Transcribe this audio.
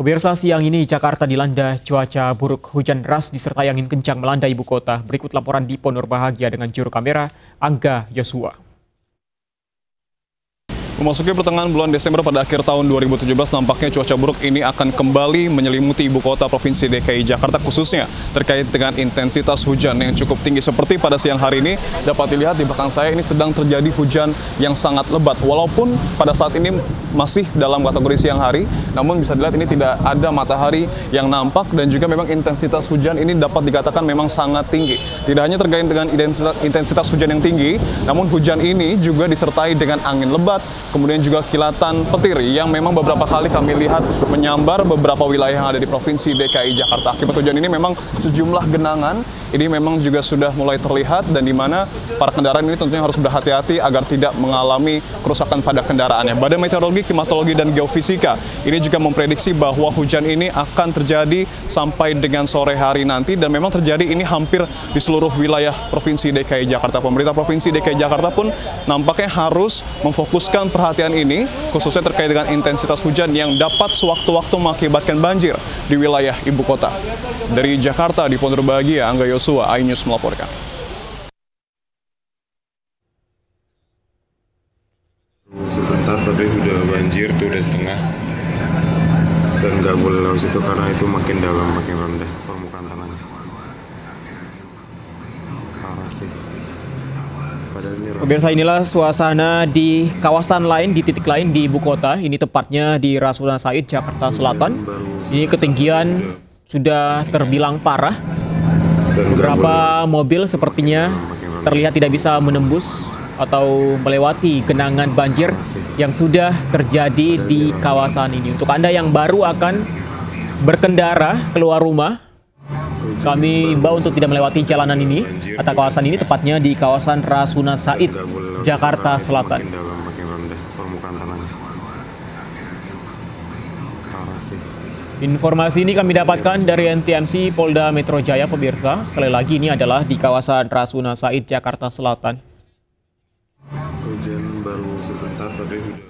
Pemirsa siang ini Jakarta dilanda cuaca buruk, hujan deras disertai angin kencang melanda ibu kota. Berikut laporan di Ponor Bahagia dengan juru kamera Angga Yosua. Memasuki pertengahan bulan Desember pada akhir tahun 2017, nampaknya cuaca buruk ini akan kembali menyelimuti ibu kota Provinsi DKI Jakarta khususnya terkait dengan intensitas hujan yang cukup tinggi. Seperti pada siang hari ini, dapat dilihat di belakang saya ini sedang terjadi hujan yang sangat lebat. Walaupun pada saat ini masih dalam kategori siang hari, namun bisa dilihat ini tidak ada matahari yang nampak dan juga memang intensitas hujan ini dapat dikatakan memang sangat tinggi. Tidak hanya terkait dengan intensitas, intensitas hujan yang tinggi, namun hujan ini juga disertai dengan angin lebat, kemudian juga kilatan petir yang memang beberapa kali kami lihat menyambar beberapa wilayah yang ada di Provinsi DKI Jakarta. Akibat hujan ini memang sejumlah genangan ini memang juga sudah mulai terlihat dan di mana para kendaraan ini tentunya harus berhati-hati agar tidak mengalami kerusakan pada kendaraannya. Badan Meteorologi, Klimatologi, dan Geofisika ini juga memprediksi bahwa hujan ini akan terjadi sampai dengan sore hari nanti dan memang terjadi ini hampir di seluruh wilayah Provinsi DKI Jakarta. Pemerintah Provinsi DKI Jakarta pun nampaknya harus memfokuskan perhatian ini khususnya terkait dengan intensitas hujan yang dapat sewaktu-waktu mengakibatkan banjir di wilayah ibu kota. Dari Jakarta di Pondok Bahagia, Angga Yosua, iNews melaporkan. Sebentar tapi udah banjir tuh udah setengah dan nggak boleh lewat situ karena itu makin dalam makin rendah permukaan tanahnya. Parah sih. Pemirsa inilah suasana di kawasan lain, di titik lain di ibu kota. Ini tepatnya di Rasuna Said, Jakarta Selatan. Ini ketinggian sudah terbilang parah. Beberapa mobil sepertinya terlihat tidak bisa menembus atau melewati genangan banjir yang sudah terjadi di kawasan ini. Untuk Anda yang baru akan berkendara keluar rumah, kami imbau untuk tidak melewati jalanan ini atau kawasan ini tepatnya di kawasan Rasuna Said, Jakarta Selatan. Parah sih. Informasi ini kami dapatkan dari NTMC Polda Metro Jaya pemirsa. Sekali lagi ini adalah di kawasan Rasuna Said, Jakarta Selatan. Hujan baru sebentar tapi